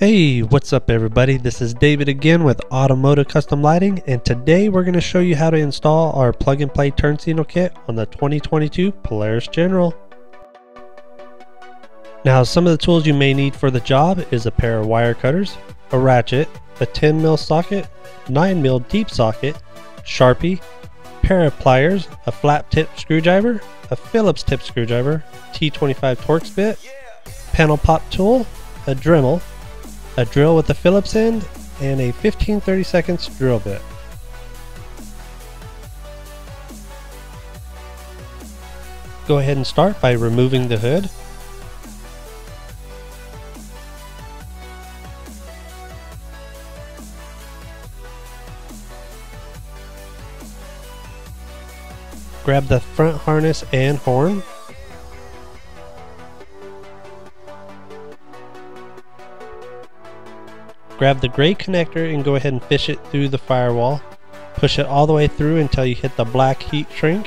Hey, what's up everybody? This is David again with Automotive Custom Lighting and today we're going to show you how to install our plug and play turn signal kit on the 2022 Polaris General. Now some of the tools you may need for the job is a pair of wire cutters, a ratchet, a 10 mil socket, 9 mil deep socket, Sharpie, pair of pliers, a flat tip screwdriver, a Phillips tip screwdriver, T25 Torx bit, panel pop tool, a Dremel, a drill with a Phillips end, and a 15 30 seconds drill bit. Go ahead and start by removing the hood. Grab the front harness and horn. Grab the gray connector and go ahead and fish it through the firewall. Push it all the way through until you hit the black heat shrink.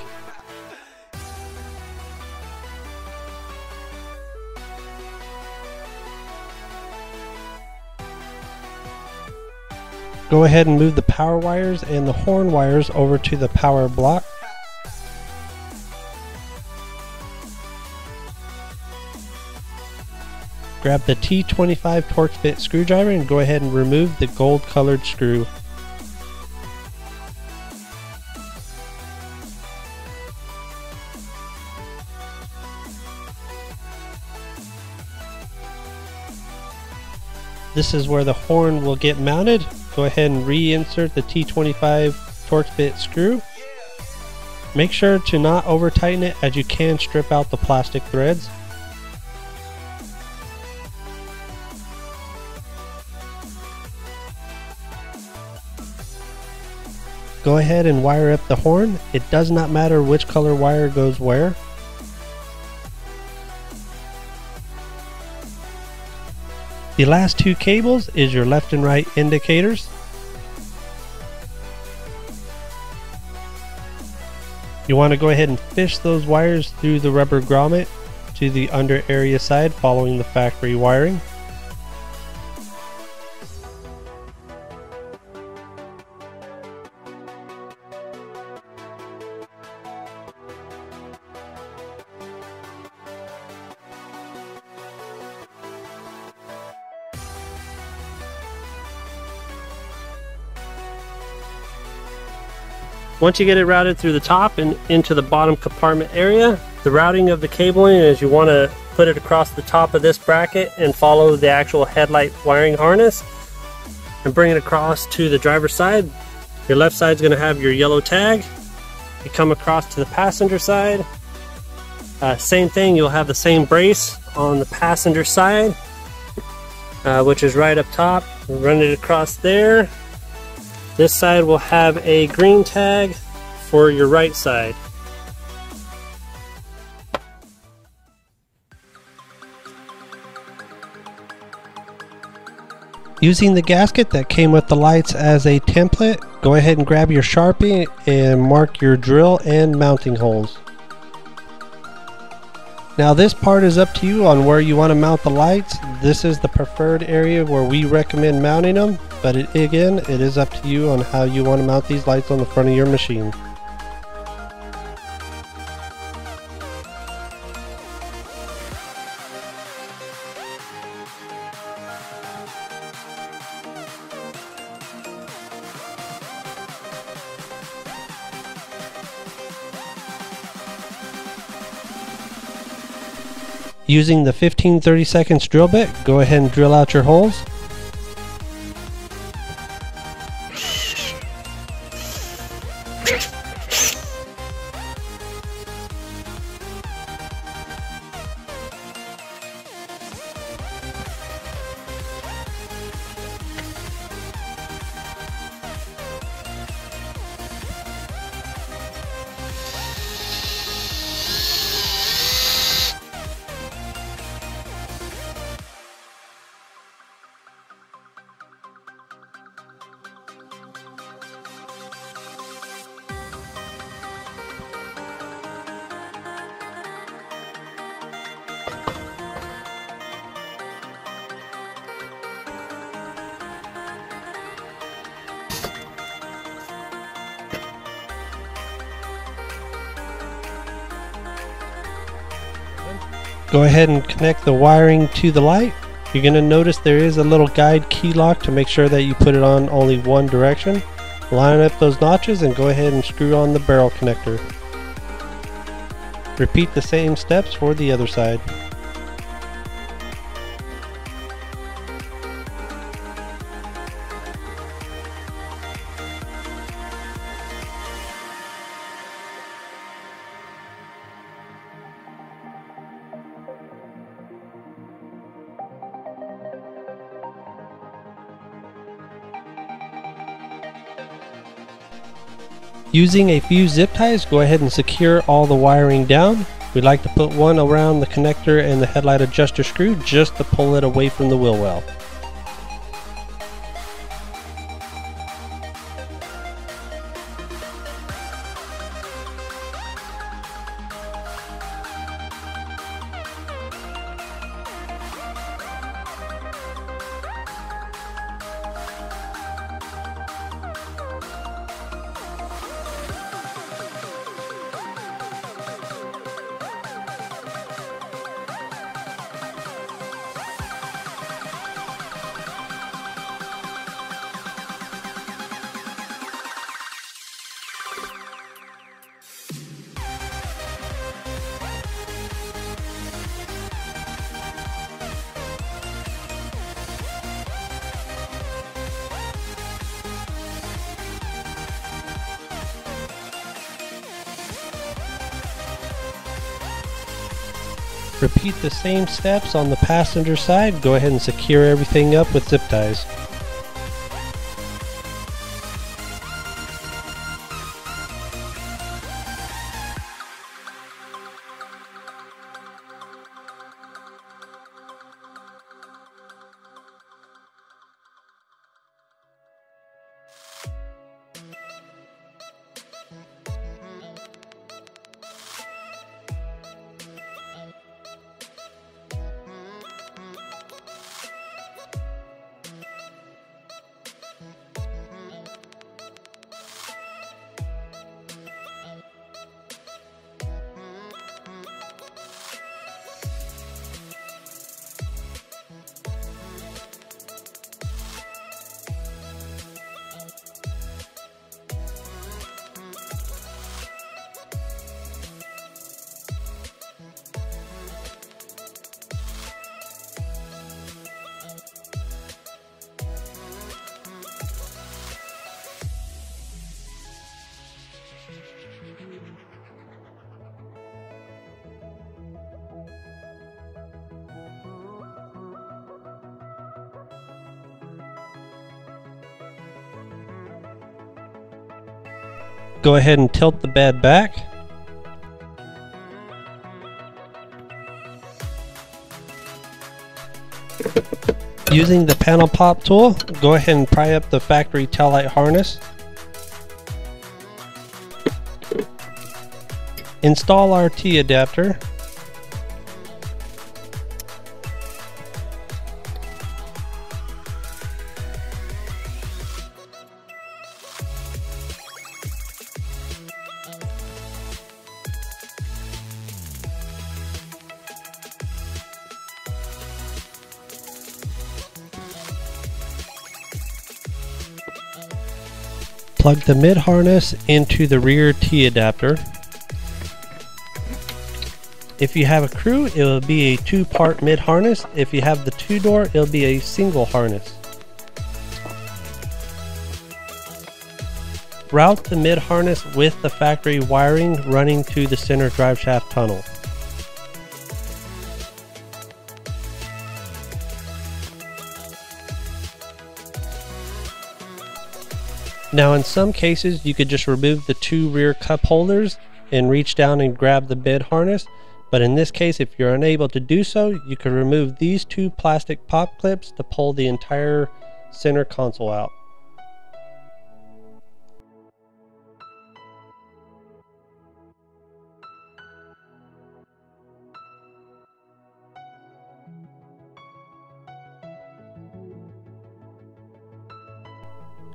Go ahead and move the power wires and the horn wires over to the power block. Grab the T25 Torx bit screwdriver and go ahead and remove the gold colored screw. This is where the horn will get mounted. Go ahead and reinsert the T25 Torx bit screw. Make sure to not over tighten it as you can strip out the plastic threads. Go ahead and wire up the horn. It does not matter which color wire goes where. The last two cables is your left and right indicators. You want to go ahead and fish those wires through the rubber grommet to the under area side following the factory wiring. Once you get it routed through the top and into the bottom compartment area, the routing of the cabling is you want to put it across the top of this bracket and follow the actual headlight wiring harness and bring it across to the driver's side. Your left side is going to have your yellow tag. You come across to the passenger side. Uh, same thing, you'll have the same brace on the passenger side, uh, which is right up top. Run it across there this side will have a green tag for your right side. Using the gasket that came with the lights as a template, go ahead and grab your Sharpie and mark your drill and mounting holes. Now this part is up to you on where you want to mount the lights. This is the preferred area where we recommend mounting them, but it, again, it is up to you on how you want to mount these lights on the front of your machine. Using the 15-30 seconds drill bit, go ahead and drill out your holes. Go ahead and connect the wiring to the light. You're going to notice there is a little guide key lock to make sure that you put it on only one direction. Line up those notches and go ahead and screw on the barrel connector. Repeat the same steps for the other side. Using a few zip ties, go ahead and secure all the wiring down. We'd like to put one around the connector and the headlight adjuster screw just to pull it away from the wheel well. Repeat the same steps on the passenger side. Go ahead and secure everything up with zip ties. Go ahead and tilt the bed back. Using the panel pop tool, go ahead and pry up the factory tail light harness. Install our T adapter. Plug the mid harness into the rear T adapter. If you have a crew, it will be a two part mid harness. If you have the two door, it'll be a single harness. Route the mid harness with the factory wiring running to the center drive shaft tunnel. Now in some cases you could just remove the two rear cup holders and reach down and grab the bed harness. But in this case, if you're unable to do so, you can remove these two plastic pop clips to pull the entire center console out.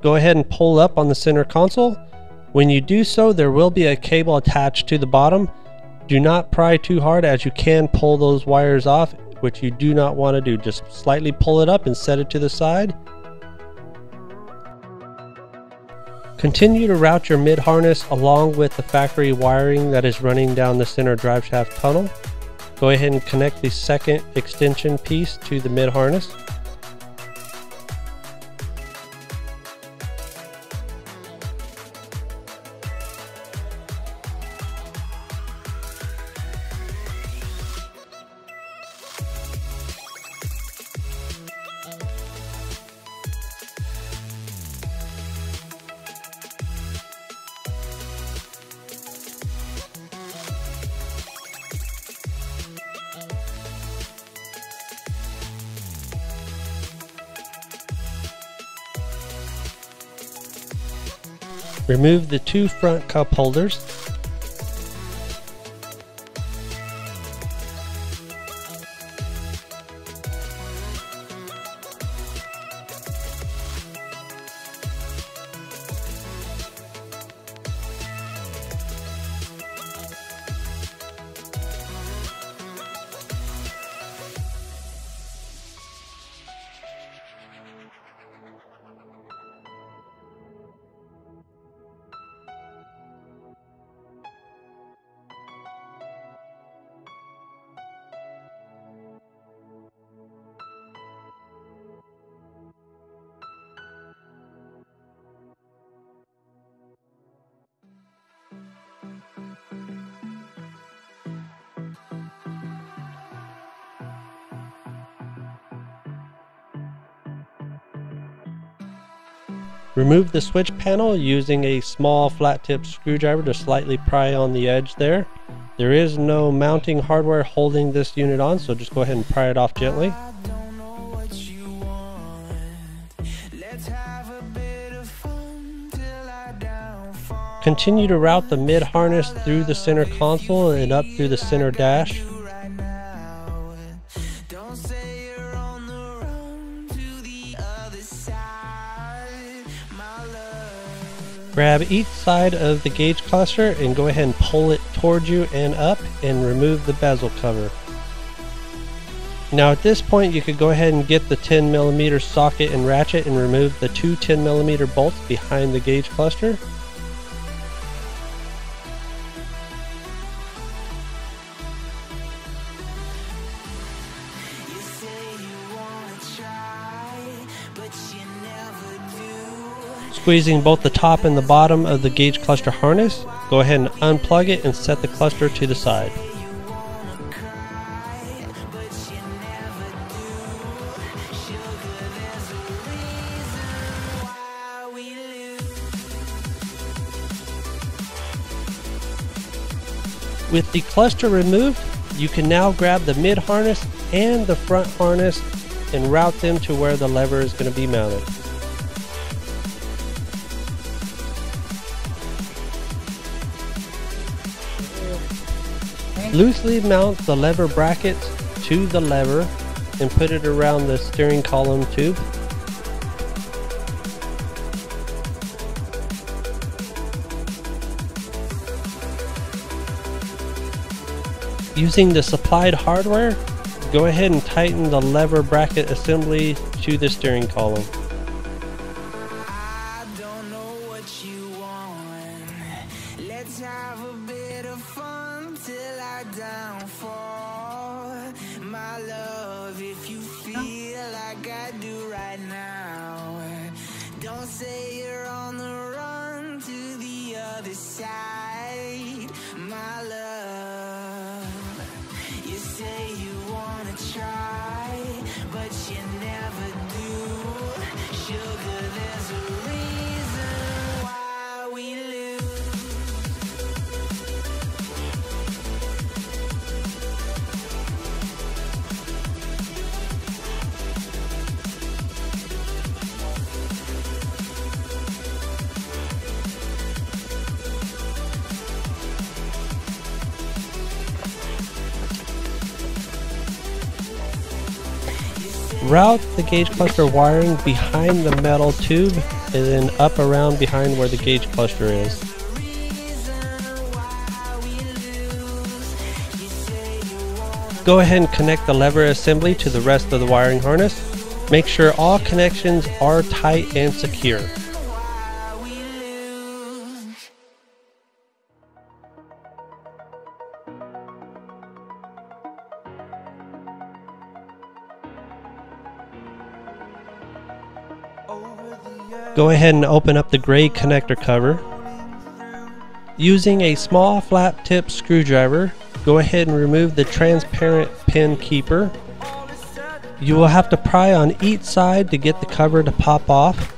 Go ahead and pull up on the center console. When you do so, there will be a cable attached to the bottom. Do not pry too hard as you can pull those wires off, which you do not want to do. Just slightly pull it up and set it to the side. Continue to route your mid harness along with the factory wiring that is running down the center driveshaft tunnel. Go ahead and connect the second extension piece to the mid harness. Remove the two front cup holders. Remove the switch panel using a small flat tip screwdriver to slightly pry on the edge there. There is no mounting hardware holding this unit on, so just go ahead and pry it off gently. Continue to route the mid harness through the center console and up through the center dash. Grab each side of the gauge cluster and go ahead and pull it towards you and up and remove the bezel cover. Now at this point you could go ahead and get the 10 millimeter socket and ratchet and remove the two 10 millimeter bolts behind the gauge cluster. Squeezing both the top and the bottom of the gauge cluster harness, go ahead and unplug it and set the cluster to the side. With the cluster removed, you can now grab the mid harness and the front harness and route them to where the lever is going to be mounted. Loosely mount the lever brackets to the lever and put it around the steering column tube. Using the supplied hardware, go ahead and tighten the lever bracket assembly to the steering column. Route the gauge cluster wiring behind the metal tube and then up around behind where the gauge cluster is. Go ahead and connect the lever assembly to the rest of the wiring harness. Make sure all connections are tight and secure. Go ahead and open up the gray connector cover. Using a small flat tip screwdriver, go ahead and remove the transparent pin keeper. You will have to pry on each side to get the cover to pop off.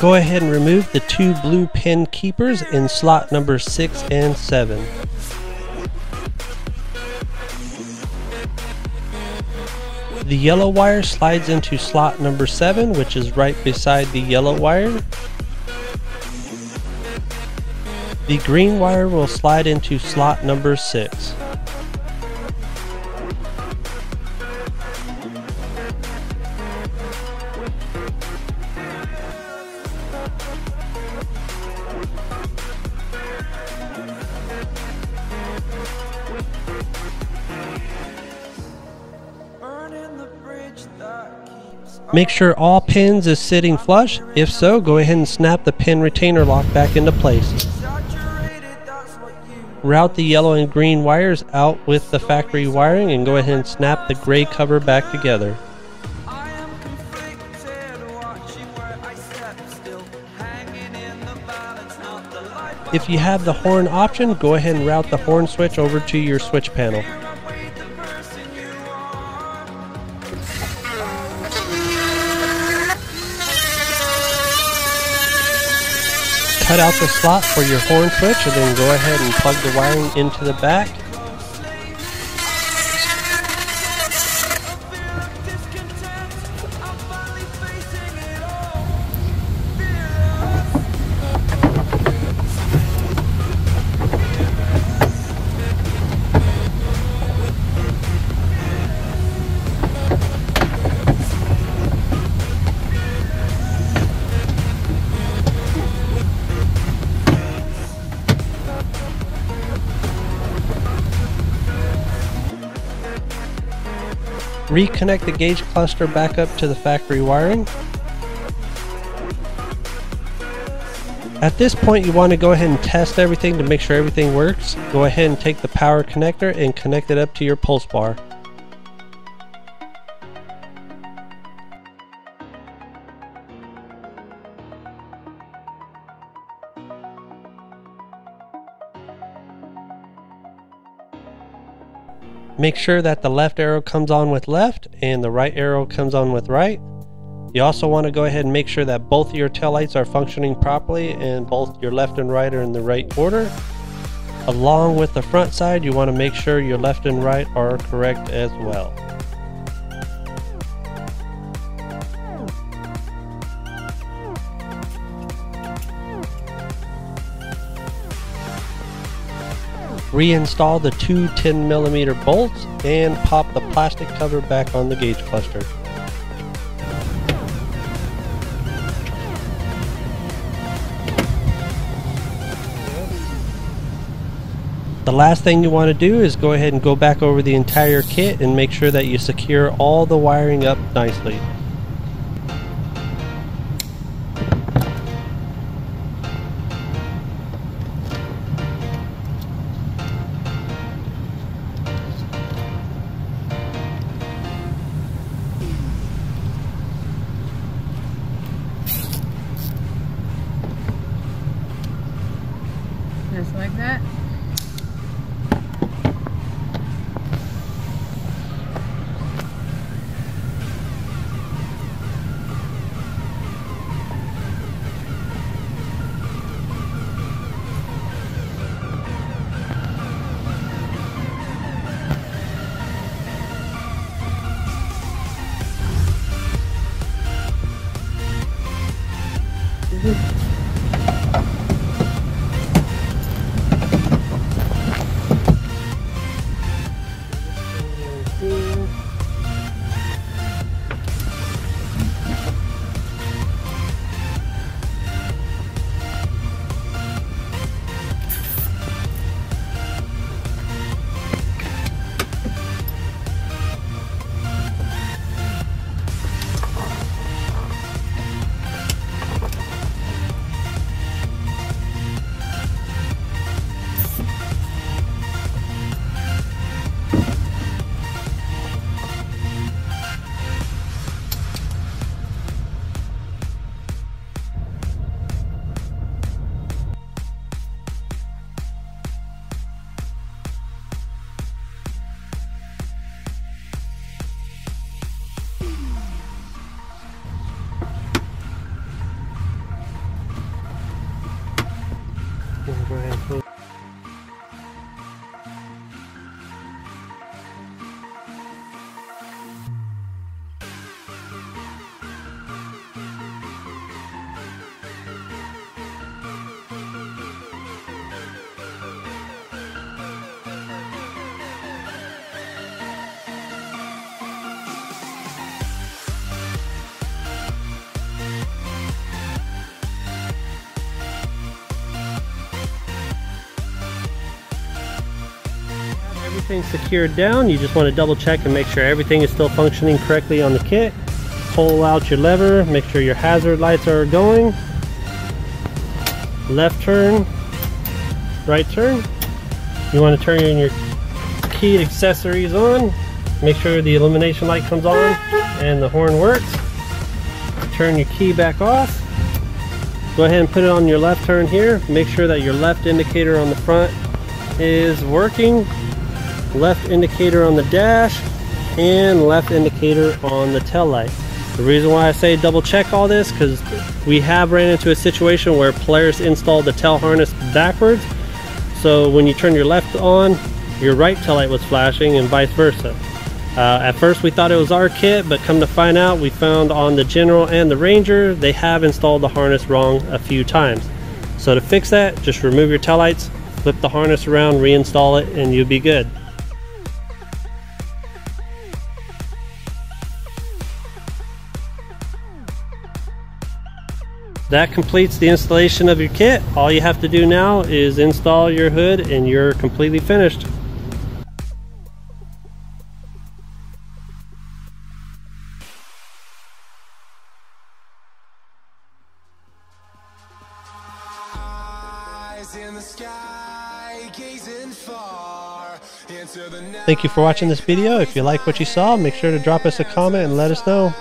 Go ahead and remove the two blue pin keepers in slot number 6 and 7. The yellow wire slides into slot number 7 which is right beside the yellow wire. The green wire will slide into slot number 6. Make sure all pins is sitting flush. If so, go ahead and snap the pin retainer lock back into place. Route the yellow and green wires out with the factory wiring and go ahead and snap the gray cover back together. If you have the horn option, go ahead and route the horn switch over to your switch panel. Cut out the slot for your horn switch and then go ahead and plug the wiring into the back. Reconnect the gauge cluster back up to the factory wiring. At this point you want to go ahead and test everything to make sure everything works. Go ahead and take the power connector and connect it up to your pulse bar. Make sure that the left arrow comes on with left and the right arrow comes on with right. You also want to go ahead and make sure that both of your taillights are functioning properly and both your left and right are in the right order. Along with the front side, you want to make sure your left and right are correct as well. Reinstall the two 10mm bolts and pop the plastic cover back on the gauge cluster. The last thing you want to do is go ahead and go back over the entire kit and make sure that you secure all the wiring up nicely. Everything's secured down, you just want to double check and make sure everything is still functioning correctly on the kit. Pull out your lever, make sure your hazard lights are going. Left turn, right turn. You want to turn your key accessories on. Make sure the illumination light comes on and the horn works. Turn your key back off. Go ahead and put it on your left turn here. Make sure that your left indicator on the front is working. Left indicator on the dash and left indicator on the tail light. The reason why I say double check all this because we have ran into a situation where Polaris installed the tail harness backwards. So when you turn your left on, your right tail light was flashing and vice versa. Uh, at first we thought it was our kit, but come to find out we found on the General and the Ranger, they have installed the harness wrong a few times. So to fix that, just remove your tail lights, flip the harness around, reinstall it, and you'll be good. That completes the installation of your kit. All you have to do now is install your hood and you're completely finished. Thank you for watching this video. If you like what you saw, make sure to drop us a comment and let us know.